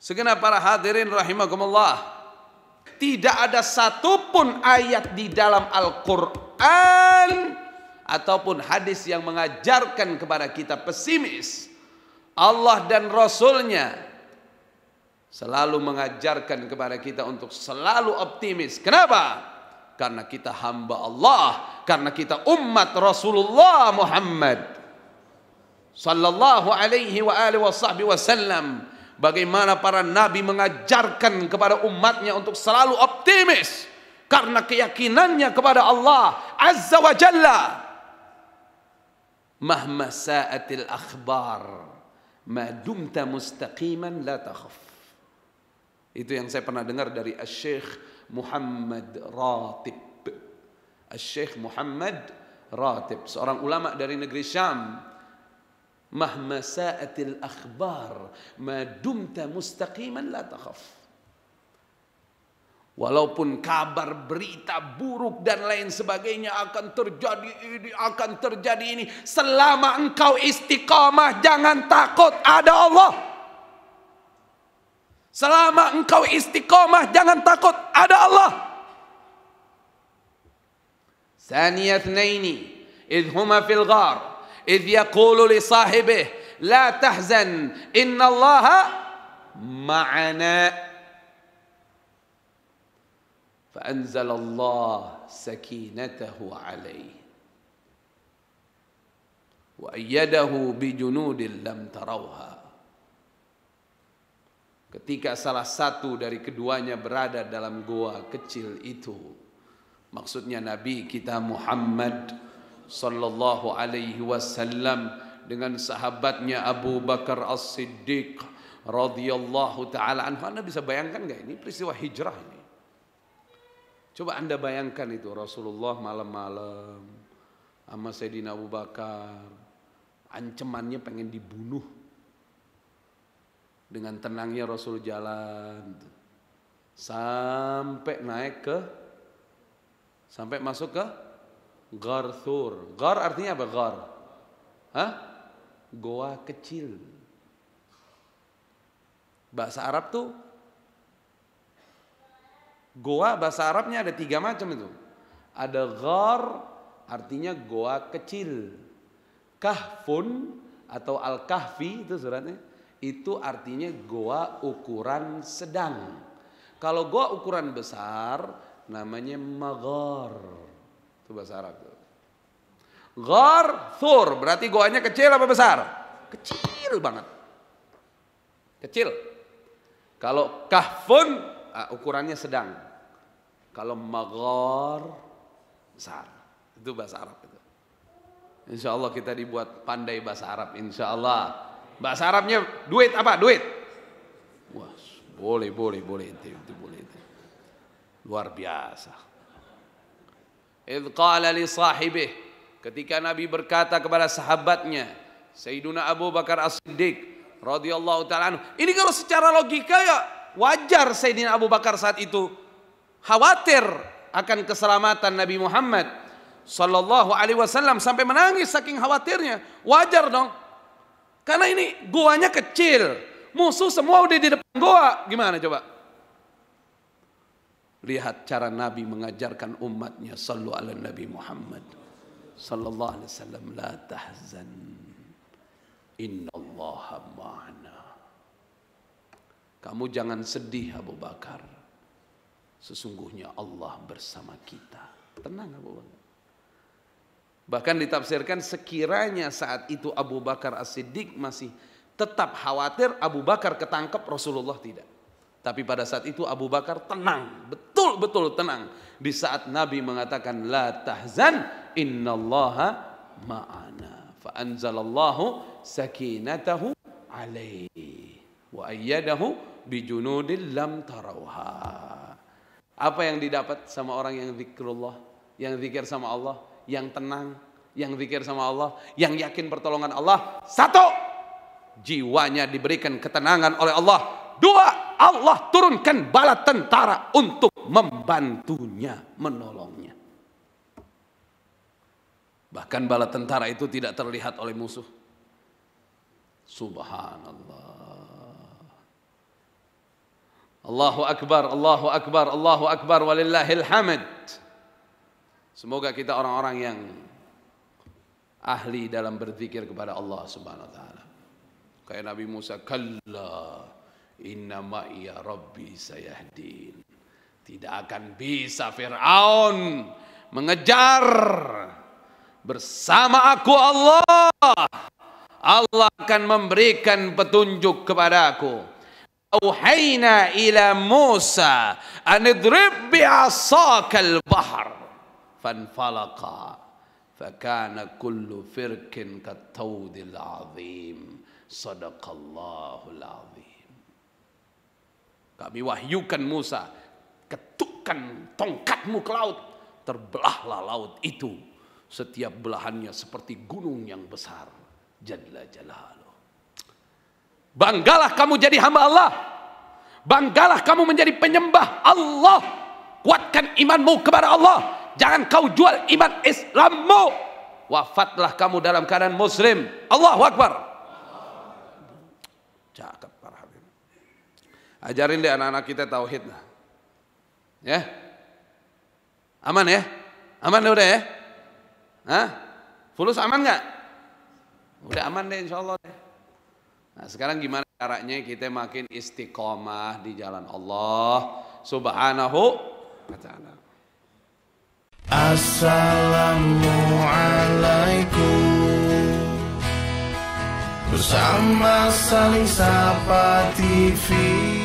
Segenap para hadirin rahimakumullah. Tidak ada satupun ayat di dalam Al-Quran ataupun hadis yang mengajarkan kepada kita pesimis. Allah dan Rasulnya selalu mengajarkan kepada kita untuk selalu optimis. Kenapa? Karena kita hamba Allah, karena kita umat Rasulullah Muhammad sallallahu alaihi wa alihi wasallam Bagaimana para nabi mengajarkan kepada umatnya untuk selalu optimis karena keyakinannya kepada Allah Azza wa Jalla. Mahma sa'atil akhbar ma dumta mustaqiman la takhaf. Itu yang saya pernah dengar dari Syekh Muhammad Ratib. Syekh Muhammad Ratib, seorang ulama dari negeri Syam mahma sa'atil akhbar ma dumta mustaqiman la takhaf Walaupun kabar berita buruk dan lain sebagainya akan terjadi ini, akan terjadi ini. Selama engkau istiqamah jangan takut ada Allah. Selama engkau istiqamah jangan takut ada Allah. Saniyat naini idhuma fil ghar إذ يقول لصاحبه لا تحزن إن الله معنا فأنزل الله سكينته عليه وأيده بجنود لم تروها Ketika salah satu dari keduanya berada dalam goa kecil itu, maksudnya Nabi kita Muhammad sallallahu alaihi wasallam dengan sahabatnya Abu Bakar As-Siddiq radhiyallahu taala anhu. Anda bisa bayangkan enggak ini peristiwa hijrah ini? Coba Anda bayangkan itu Rasulullah malam-malam sama Sayyidina Abu Bakar ancamannya pengen dibunuh. Dengan tenangnya Rasul jalan sampai naik ke sampai masuk ke Gar Thur. Gar artinya apa gar? Hah? Goa kecil. Bahasa Arab tuh Goa bahasa Arabnya ada tiga macam itu. Ada gar artinya goa kecil. Kahfun atau al-kahfi itu suratnya. Itu artinya goa ukuran sedang. Kalau goa ukuran besar namanya magar. Itu bahasa Arab. Ghar thur berarti goanya kecil apa besar? Kecil banget. Kecil. Kalau kahfun uh, ukurannya sedang. Kalau maghar besar. Itu bahasa Arab itu. Insya Allah kita dibuat pandai bahasa Arab. Insya Allah. Bahasa Arabnya duit apa? Duit. Wah, boleh, boleh, boleh. Itu, itu boleh. Itu. Luar biasa. Idh qala li sahibih ketika Nabi berkata kepada sahabatnya Sayyiduna Abu Bakar As-Siddiq radhiyallahu taala Ini kalau secara logika ya wajar Sayyidina Abu Bakar saat itu khawatir akan keselamatan Nabi Muhammad sallallahu alaihi wasallam sampai menangis saking khawatirnya. Wajar dong. Karena ini goanya kecil. Musuh semua udah di depan goa. Gimana coba? Lihat cara Nabi mengajarkan umatnya sallu ala Nabi Muhammad sallallahu alaihi wasallam la tahzan innallaha ma'ana. Kamu jangan sedih Abu Bakar. Sesungguhnya Allah bersama kita. Tenang Abu Bakar. Bahkan ditafsirkan sekiranya saat itu Abu Bakar As-Siddiq masih tetap khawatir Abu Bakar ketangkep Rasulullah tidak. Tapi pada saat itu Abu Bakar tenang, betul-betul tenang. Di saat Nabi mengatakan la tahzan innallaha ma'ana. Fa anzalallahu sakinatahu alaihi wa ayyadahu bijunudin lam tarawha. Apa yang didapat sama orang yang zikrullah, yang zikir sama Allah, yang tenang, yang zikir sama Allah, yang yakin pertolongan Allah? Satu, jiwanya diberikan ketenangan oleh Allah. Dua, Allah turunkan bala tentara untuk membantunya, menolongnya. Bahkan bala tentara itu tidak terlihat oleh musuh. Subhanallah. Allahu Akbar, Allahu Akbar, Allahu Akbar, walillahil hamd. Semoga kita orang-orang yang ahli dalam berzikir kepada Allah Subhanahu wa taala. Kayak Nabi Musa, "Kalla inna ma'iya rabbi sayahdin." Tidak akan bisa Firaun mengejar bersama aku Allah. Allah akan memberikan petunjuk kepadaku. Auhayna ila Musa an idrib bi'asaka al-bahr fanfalaqa fakana kullu firkin katawdil azim sadaqallahul azim kami wahyukan Musa ketukkan tongkatmu ke laut terbelahlah laut itu setiap belahannya seperti gunung yang besar jalla jalaluh Banggalah kamu jadi hamba Allah. Banggalah kamu menjadi penyembah Allah. Kuatkan imanmu kepada Allah. Jangan kau jual iman Islammu. Wafatlah kamu dalam keadaan muslim. Allahu Akbar. Cakap para habib. Ajarin deh anak-anak kita tauhid. Ya. Aman ya? Aman udah ya? Hah? Fulus aman nggak? Udah aman deh insya Allah deh. Nah, sekarang gimana caranya kita makin istiqomah di jalan Allah Subhanahu wa taala. Assalamualaikum Bersama saling sapa TV